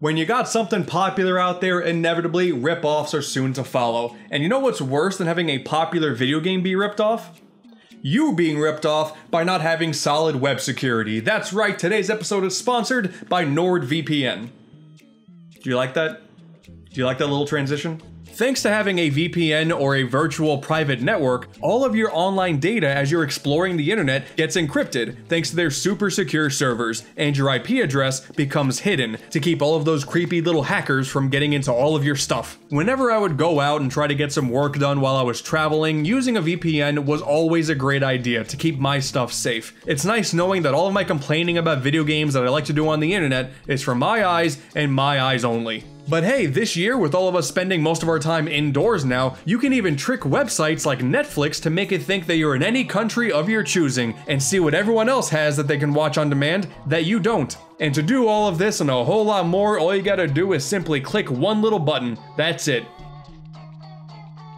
When you got something popular out there, inevitably rip-offs are soon to follow. And you know what's worse than having a popular video game be ripped off? You being ripped off by not having solid web security. That's right, today's episode is sponsored by NordVPN. Do you like that? Do you like that little transition? Thanks to having a VPN or a virtual private network, all of your online data as you're exploring the internet gets encrypted thanks to their super secure servers, and your IP address becomes hidden to keep all of those creepy little hackers from getting into all of your stuff. Whenever I would go out and try to get some work done while I was traveling, using a VPN was always a great idea to keep my stuff safe. It's nice knowing that all of my complaining about video games that I like to do on the internet is from my eyes and my eyes only. But hey, this year, with all of us spending most of our time indoors now, you can even trick websites like Netflix to make it think that you're in any country of your choosing and see what everyone else has that they can watch on demand that you don't. And to do all of this and a whole lot more, all you gotta do is simply click one little button. That's it.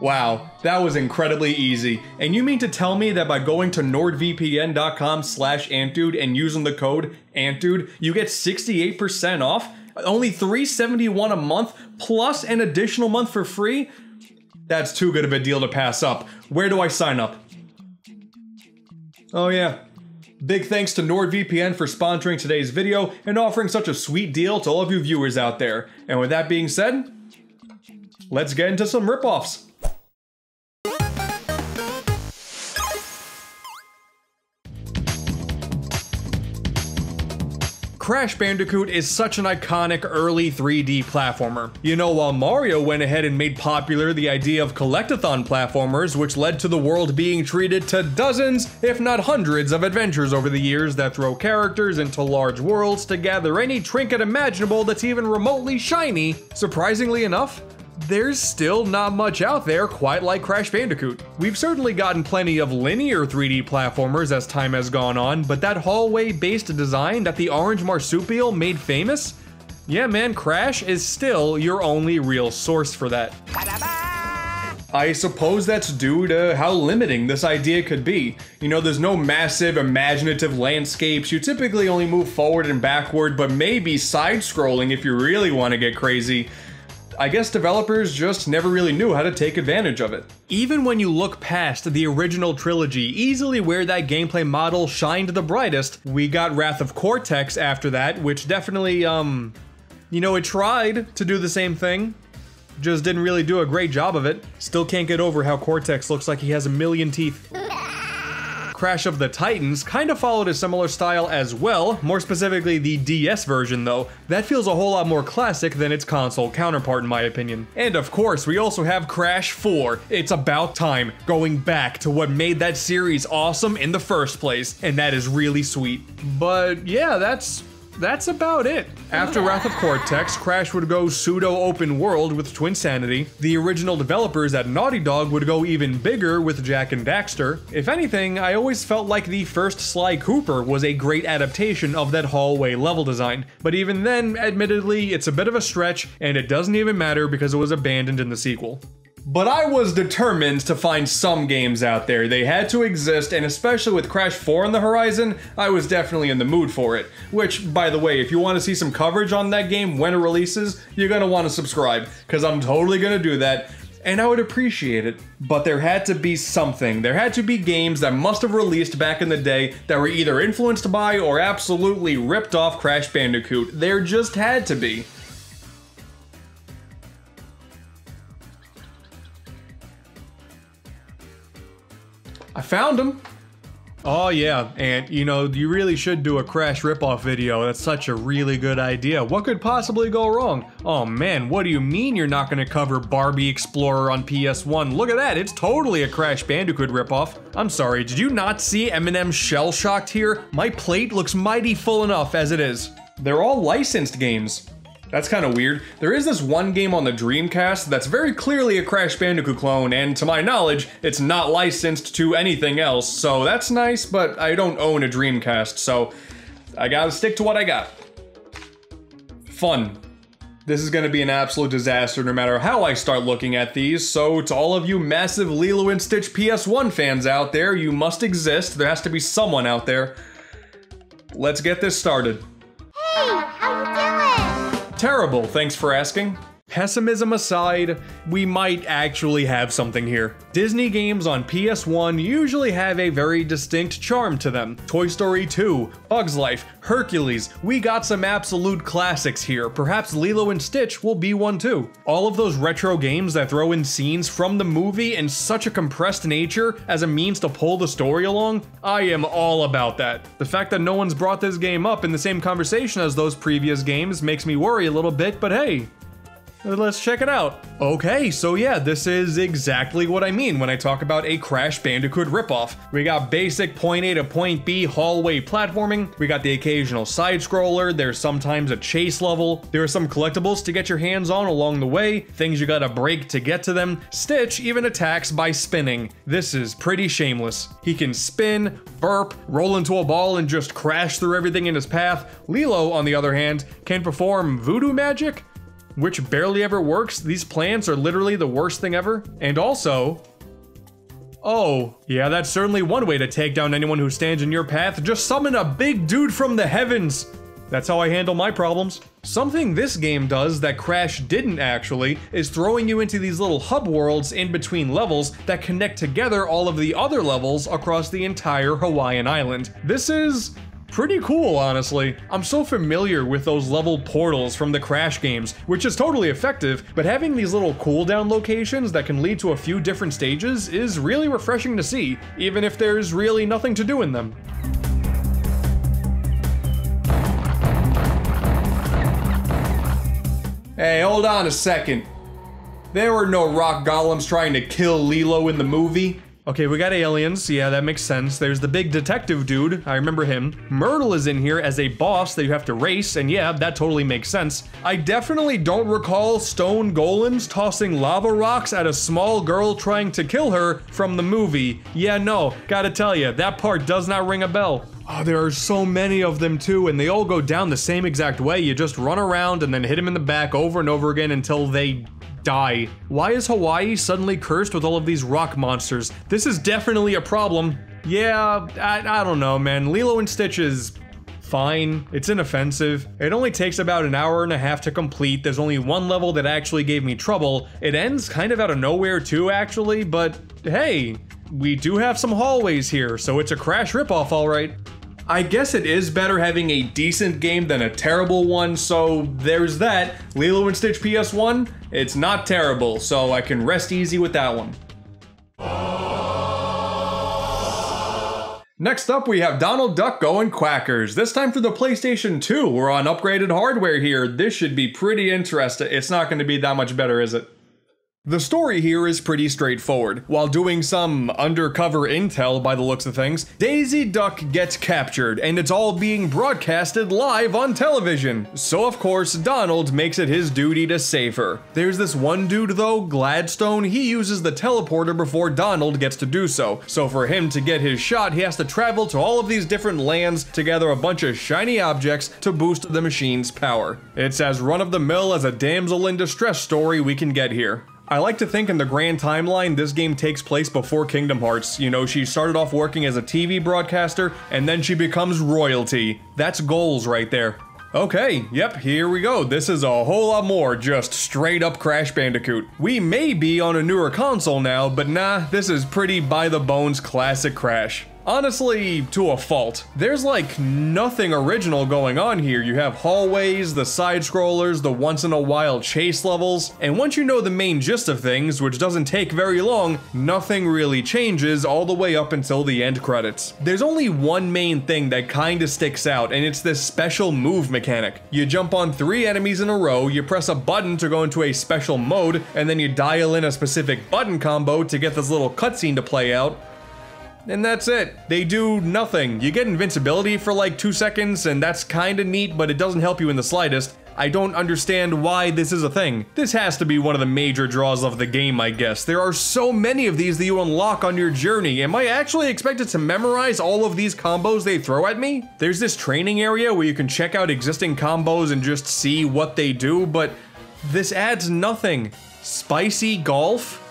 Wow, that was incredibly easy. And you mean to tell me that by going to nordvpn.com slash antdude and using the code antdude, you get 68% off? Only 371 a month plus an additional month for free? That's too good of a deal to pass up. Where do I sign up? Oh yeah. Big thanks to NordVPN for sponsoring today's video and offering such a sweet deal to all of you viewers out there. And with that being said, let's get into some ripoffs. Crash Bandicoot is such an iconic early 3D platformer. You know, while Mario went ahead and made popular the idea of collectathon platformers, which led to the world being treated to dozens, if not hundreds, of adventures over the years that throw characters into large worlds to gather any trinket imaginable that's even remotely shiny, surprisingly enough, there's still not much out there quite like Crash Bandicoot. We've certainly gotten plenty of linear 3D platformers as time has gone on, but that hallway-based design that the orange marsupial made famous? Yeah man, Crash is still your only real source for that. I suppose that's due to how limiting this idea could be. You know, there's no massive imaginative landscapes, you typically only move forward and backward, but maybe side-scrolling if you really want to get crazy. I guess developers just never really knew how to take advantage of it. Even when you look past the original trilogy, easily where that gameplay model shined the brightest, we got Wrath of Cortex after that, which definitely, um, you know, it tried to do the same thing, just didn't really do a great job of it. Still can't get over how Cortex looks like he has a million teeth. Crash of the Titans kind of followed a similar style as well, more specifically the DS version though. That feels a whole lot more classic than its console counterpart in my opinion. And of course, we also have Crash 4. It's about time, going back to what made that series awesome in the first place, and that is really sweet. But yeah, that's that's about it. After oh. Wrath of Cortex, Crash would go pseudo open world with Twinsanity. The original developers at Naughty Dog would go even bigger with Jak and Daxter. If anything, I always felt like the first Sly Cooper was a great adaptation of that hallway level design. But even then, admittedly, it's a bit of a stretch, and it doesn't even matter because it was abandoned in the sequel. But I was determined to find some games out there. They had to exist, and especially with Crash 4 on the horizon, I was definitely in the mood for it. Which, by the way, if you want to see some coverage on that game when it releases, you're gonna want to subscribe, because I'm totally gonna do that and I would appreciate it. But there had to be something. There had to be games that must have released back in the day that were either influenced by or absolutely ripped off Crash Bandicoot. There just had to be. I found him. Oh yeah, and you know, you really should do a Crash ripoff video. That's such a really good idea. What could possibly go wrong? Oh man, what do you mean you're not gonna cover Barbie Explorer on PS1? Look at that, it's totally a Crash Bandicoot ripoff. I'm sorry, did you not see M&M shell-shocked here? My plate looks mighty full enough as it is. They're all licensed games. That's kind of weird. There is this one game on the Dreamcast that's very clearly a Crash Bandicoot clone, and to my knowledge, it's not licensed to anything else, so that's nice, but I don't own a Dreamcast, so I gotta stick to what I got. Fun. This is gonna be an absolute disaster no matter how I start looking at these, so to all of you massive Lilo and Stitch PS1 fans out there, you must exist. There has to be someone out there. Let's get this started. Terrible, thanks for asking. Pessimism aside, we might actually have something here. Disney games on PS1 usually have a very distinct charm to them. Toy Story 2, Bugs Life, Hercules, we got some absolute classics here. Perhaps Lilo and Stitch will be one too. All of those retro games that throw in scenes from the movie in such a compressed nature as a means to pull the story along, I am all about that. The fact that no one's brought this game up in the same conversation as those previous games makes me worry a little bit, but hey, Let's check it out. Okay, so yeah, this is exactly what I mean when I talk about a Crash Bandicoot ripoff. We got basic point A to point B hallway platforming, we got the occasional side scroller, there's sometimes a chase level, there are some collectibles to get your hands on along the way, things you gotta break to get to them. Stitch even attacks by spinning. This is pretty shameless. He can spin, burp, roll into a ball and just crash through everything in his path. Lilo, on the other hand, can perform voodoo magic, which barely ever works. These plants are literally the worst thing ever. And also, oh, yeah, that's certainly one way to take down anyone who stands in your path. Just summon a big dude from the heavens. That's how I handle my problems. Something this game does that Crash didn't actually is throwing you into these little hub worlds in between levels that connect together all of the other levels across the entire Hawaiian island. This is pretty cool, honestly. I'm so familiar with those level portals from the Crash games, which is totally effective, but having these little cooldown locations that can lead to a few different stages is really refreshing to see, even if there's really nothing to do in them. Hey, hold on a second. There were no rock golems trying to kill Lilo in the movie. Okay, we got aliens. Yeah, that makes sense. There's the big detective dude. I remember him. Myrtle is in here as a boss that you have to race, and yeah, that totally makes sense. I definitely don't recall stone golems tossing lava rocks at a small girl trying to kill her from the movie. Yeah, no, gotta tell you, that part does not ring a bell. Oh, there are so many of them too, and they all go down the same exact way. You just run around and then hit them in the back over and over again until they die. Why is Hawaii suddenly cursed with all of these rock monsters? This is definitely a problem. Yeah, I, I don't know, man. Lilo and Stitch is fine. It's inoffensive. It only takes about an hour and a half to complete. There's only one level that actually gave me trouble. It ends kind of out of nowhere too, actually, but hey, we do have some hallways here, so it's a Crash ripoff, alright. I guess it is better having a decent game than a terrible one, so there's that. Lilo and Stitch PS1, it's not terrible, so I can rest easy with that one. Next up, we have Donald Duck going Quackers. This time for the PlayStation 2. We're on upgraded hardware here. This should be pretty interesting. It's not going to be that much better, is it? The story here is pretty straightforward. While doing some undercover intel by the looks of things, Daisy Duck gets captured and it's all being broadcasted live on television. So of course, Donald makes it his duty to save her. There's this one dude though, Gladstone, he uses the teleporter before Donald gets to do so. So for him to get his shot, he has to travel to all of these different lands to gather a bunch of shiny objects to boost the machine's power. It's as run-of-the-mill as a damsel in distress story we can get here. I like to think in the grand timeline, this game takes place before Kingdom Hearts. You know, she started off working as a TV broadcaster, and then she becomes royalty. That's goals right there. Okay, yep, here we go. This is a whole lot more just straight up Crash Bandicoot. We may be on a newer console now, but nah, this is pretty by the bones classic Crash. Honestly, to a fault. There's like nothing original going on here. You have hallways, the side scrollers, the once in a while chase levels, and once you know the main gist of things, which doesn't take very long, nothing really changes all the way up until the end credits. There's only one main thing that kinda sticks out, and it's this special move mechanic. You jump on three enemies in a row, you press a button to go into a special mode, and then you dial in a specific button combo to get this little cutscene to play out, and that's it. They do nothing. You get invincibility for like two seconds, and that's kinda neat, but it doesn't help you in the slightest. I don't understand why this is a thing. This has to be one of the major draws of the game, I guess. There are so many of these that you unlock on your journey. Am I actually expected to memorize all of these combos they throw at me? There's this training area where you can check out existing combos and just see what they do, but this adds nothing. Spicy golf?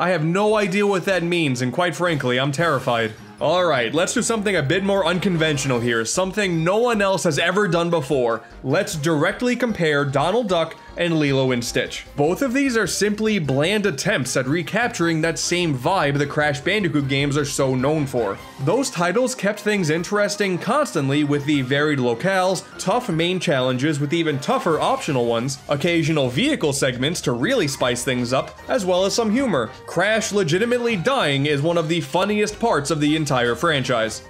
I have no idea what that means, and quite frankly, I'm terrified. Alright, let's do something a bit more unconventional here, something no one else has ever done before. Let's directly compare Donald Duck and Lilo and Stitch. Both of these are simply bland attempts at recapturing that same vibe the Crash Bandicoot games are so known for. Those titles kept things interesting constantly with the varied locales, tough main challenges with even tougher optional ones, occasional vehicle segments to really spice things up, as well as some humor. Crash legitimately dying is one of the funniest parts of the entire franchise.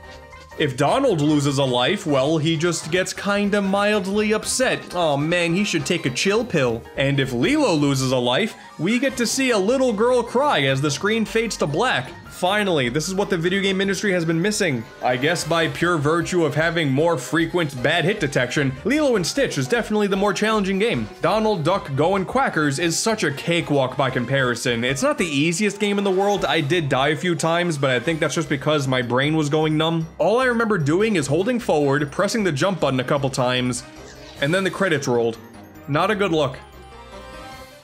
If Donald loses a life, well, he just gets kinda mildly upset. Oh man, he should take a chill pill. And if Lilo loses a life, we get to see a little girl cry as the screen fades to black. Finally, this is what the video game industry has been missing. I guess by pure virtue of having more frequent bad hit detection, Lilo and Stitch is definitely the more challenging game. Donald Duck Goin' Quackers is such a cakewalk by comparison. It's not the easiest game in the world, I did die a few times, but I think that's just because my brain was going numb. All I remember doing is holding forward, pressing the jump button a couple times, and then the credits rolled. Not a good look.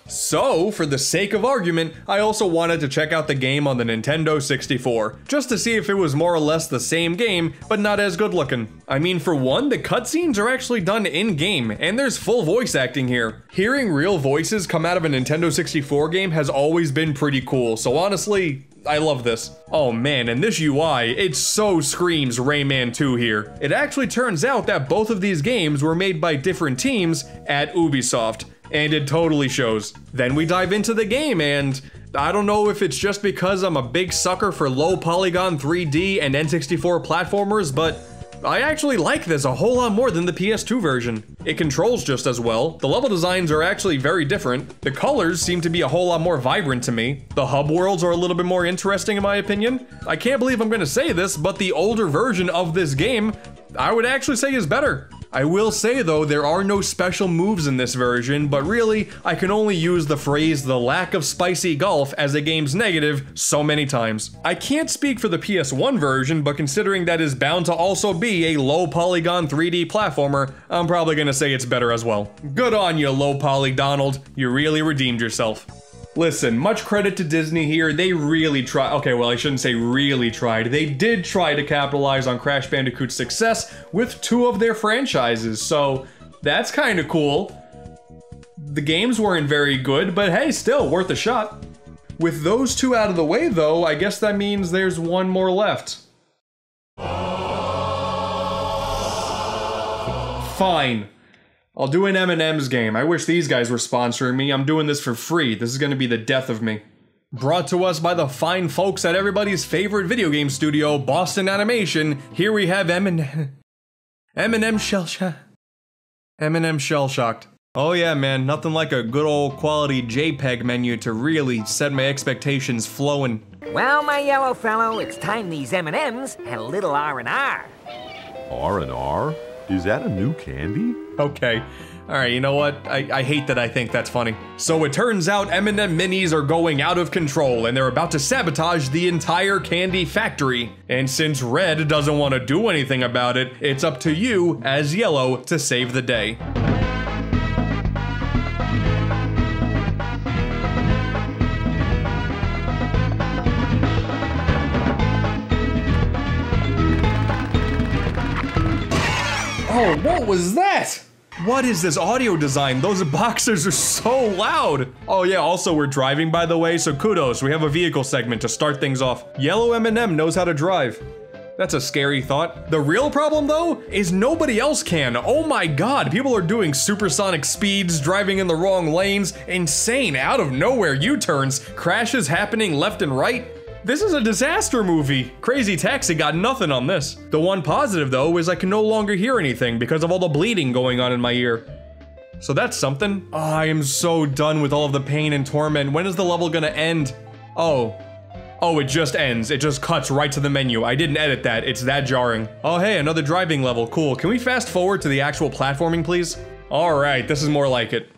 So, for the sake of argument, I also wanted to check out the game on the Nintendo 64, just to see if it was more or less the same game, but not as good looking. I mean, for one, the cutscenes are actually done in-game, and there's full voice acting here. Hearing real voices come out of a Nintendo 64 game has always been pretty cool, so honestly, I love this. Oh man, and this UI, it so screams Rayman 2 here. It actually turns out that both of these games were made by different teams at Ubisoft, and it totally shows. Then we dive into the game and I don't know if it's just because I'm a big sucker for low polygon 3D and N64 platformers, but I actually like this a whole lot more than the PS2 version. It controls just as well, the level designs are actually very different, the colors seem to be a whole lot more vibrant to me, the hub worlds are a little bit more interesting in my opinion. I can't believe I'm gonna say this, but the older version of this game, I would actually say is better. I will say though, there are no special moves in this version, but really, I can only use the phrase the lack of spicy golf as a game's negative so many times. I can't speak for the PS1 version, but considering that is bound to also be a low polygon 3D platformer, I'm probably gonna say it's better as well. Good on you, low poly Donald. You really redeemed yourself. Listen, much credit to Disney here. They really tried. Okay, well, I shouldn't say really tried. They did try to capitalize on Crash Bandicoot's success with two of their franchises, so that's kind of cool. The games weren't very good, but hey, still worth a shot. With those two out of the way, though, I guess that means there's one more left. Fine. I'll do an M&M's game. I wish these guys were sponsoring me. I'm doing this for free. This is gonna be the death of me. Brought to us by the fine folks at everybody's favorite video game studio, Boston Animation. Here we have M&M... M&M Shell Shocked. M&M Shell Shocked. Oh yeah, man, nothing like a good old quality JPEG menu to really set my expectations flowing. Well, my yellow fellow, it's time these M&Ms had a little R&R. R&R? Is that a new candy? Okay. Alright, you know what? I, I hate that I think that's funny. So it turns out M&M Minis are going out of control and they're about to sabotage the entire candy factory. And since Red doesn't want to do anything about it, it's up to you, as Yellow, to save the day. What was that? What is this audio design? Those boxers are so loud. Oh yeah, also we're driving by the way, so kudos. We have a vehicle segment to start things off. Yellow M&M knows how to drive. That's a scary thought. The real problem though, is nobody else can. Oh my god, people are doing supersonic speeds, driving in the wrong lanes, insane, out of nowhere U-turns, crashes happening left and right. This is a disaster movie. Crazy Taxi got nothing on this. The one positive though is I can no longer hear anything because of all the bleeding going on in my ear. So that's something. Oh, I am so done with all of the pain and torment. When is the level gonna end? Oh. Oh, it just ends. It just cuts right to the menu. I didn't edit that. It's that jarring. Oh, hey, another driving level. Cool. Can we fast forward to the actual platforming, please? All right, this is more like it.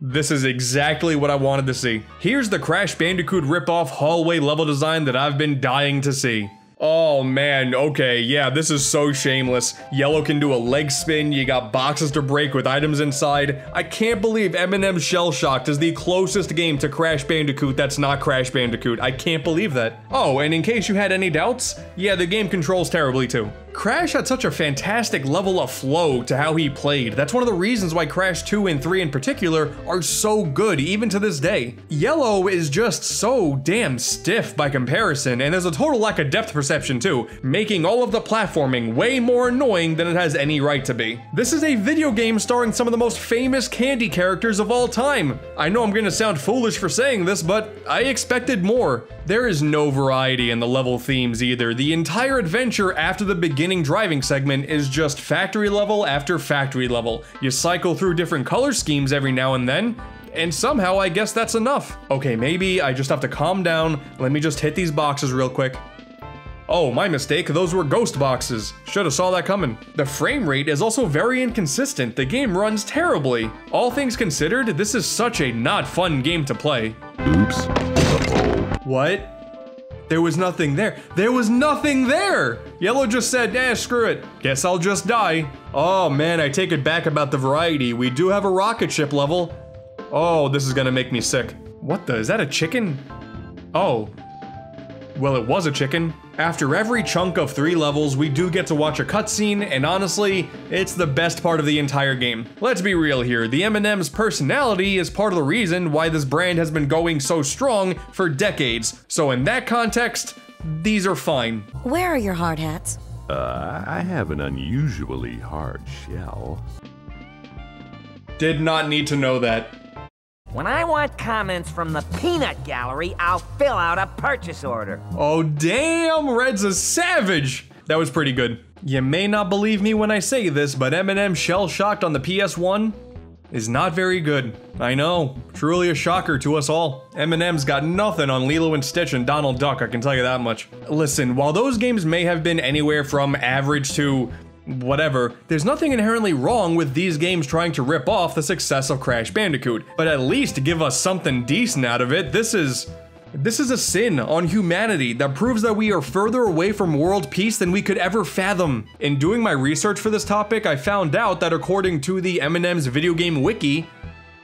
This is exactly what I wanted to see. Here's the Crash Bandicoot ripoff hallway level design that I've been dying to see. Oh man, okay, yeah, this is so shameless. Yellow can do a leg spin, you got boxes to break with items inside. I can't believe M&M Shell Shocked is the closest game to Crash Bandicoot that's not Crash Bandicoot. I can't believe that. Oh, and in case you had any doubts, yeah, the game controls terribly too. Crash had such a fantastic level of flow to how he played. That's one of the reasons why Crash 2 and 3 in particular are so good even to this day. Yellow is just so damn stiff by comparison, and there's a total lack of depth perception too, making all of the platforming way more annoying than it has any right to be. This is a video game starring some of the most famous candy characters of all time. I know I'm gonna sound foolish for saying this, but I expected more. There is no variety in the level themes either. The entire adventure after the beginning driving segment is just factory level after factory level. You cycle through different color schemes every now and then, and somehow I guess that's enough. Okay, maybe I just have to calm down. Let me just hit these boxes real quick. Oh, my mistake, those were ghost boxes. Should've saw that coming. The frame rate is also very inconsistent. The game runs terribly. All things considered, this is such a not fun game to play. Oops. What? There was nothing there. There was nothing there! Yellow just said, eh, screw it. Guess I'll just die. Oh man, I take it back about the variety. We do have a rocket ship level. Oh, this is gonna make me sick. What the, is that a chicken? Oh. Well, it was a chicken. After every chunk of three levels, we do get to watch a cutscene, and honestly, it's the best part of the entire game. Let's be real here, the M&M's personality is part of the reason why this brand has been going so strong for decades. So in that context, these are fine. Where are your hard hats? Uh, I have an unusually hard shell. Did not need to know that. When I want comments from the peanut gallery, I'll fill out a purchase order. Oh damn, Red's a savage! That was pretty good. You may not believe me when I say this, but M&M Shell Shocked on the PS1 is not very good. I know, truly a shocker to us all. M&M's got nothing on Lilo and Stitch and Donald Duck, I can tell you that much. Listen, while those games may have been anywhere from average to whatever, there's nothing inherently wrong with these games trying to rip off the success of Crash Bandicoot, but at least give us something decent out of it. This is this is a sin on humanity that proves that we are further away from world peace than we could ever fathom. In doing my research for this topic, I found out that according to the M&M's video game wiki,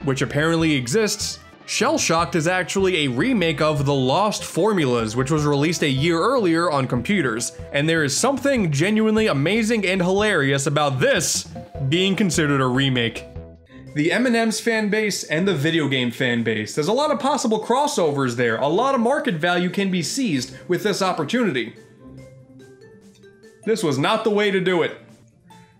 which apparently exists, Shell Shocked is actually a remake of The Lost Formulas, which was released a year earlier on computers. And there is something genuinely amazing and hilarious about this being considered a remake. The M&M's fan base and the video game fan base. There's a lot of possible crossovers there. A lot of market value can be seized with this opportunity. This was not the way to do it.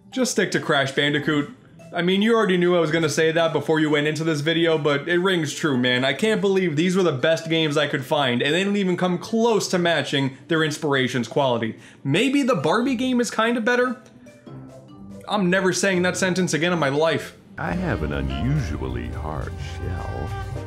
Just stick to Crash Bandicoot. I mean, you already knew I was gonna say that before you went into this video, but it rings true, man. I can't believe these were the best games I could find, and they didn't even come close to matching their inspiration's quality. Maybe the Barbie game is kinda better? I'm never saying that sentence again in my life. I have an unusually hard shell.